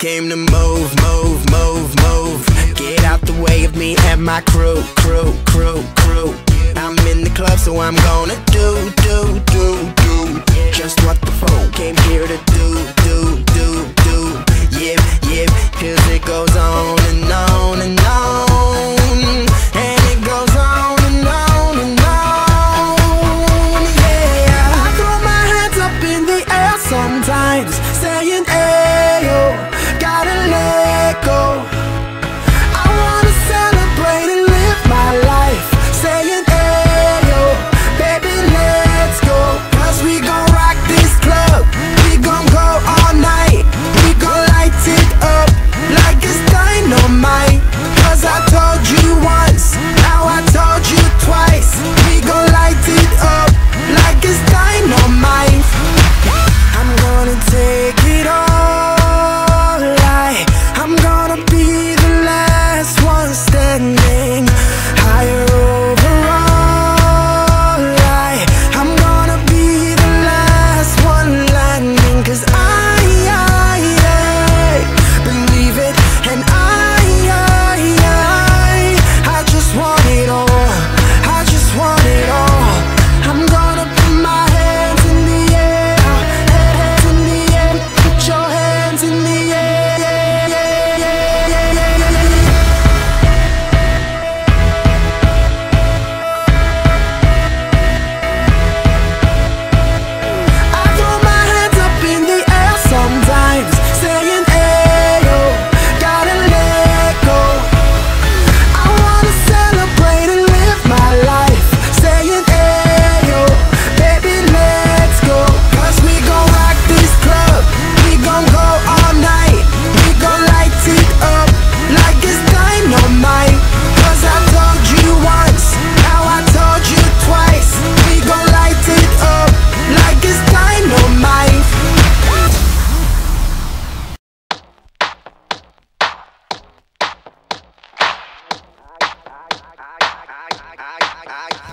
came to move, move, move, move. Get out the way of me and my crew, crew, crew, crew. I'm in the club so I'm gonna do, do, do, do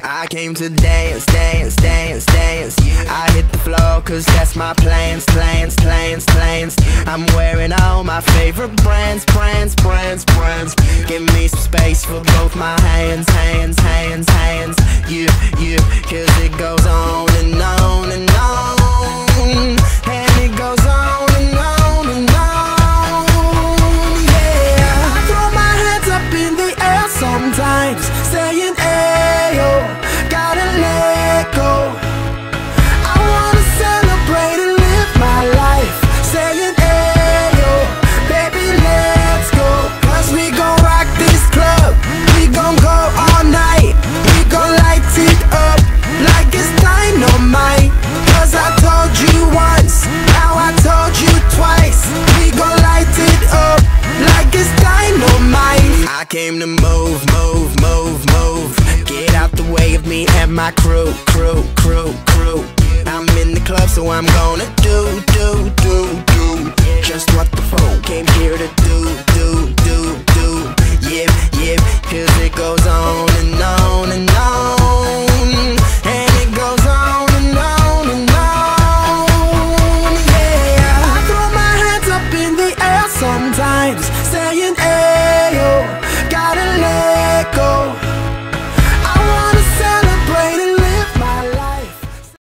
I came to dance, dance, dance, dance. I hit the floor cause that's my plans, plans, plans, plans. I'm wearing all my favorite brands, brands, brands, brands. Give me some space for both my hands, hands, hands, hands. You, you, cause it goes on and on and on. And it goes on and on and on. Yeah I throw my hands up in the air sometimes Saying I came to move, move, move, move. Get out the way of me and my crew, crew, crew, crew. I'm in the club so I'm gonna do,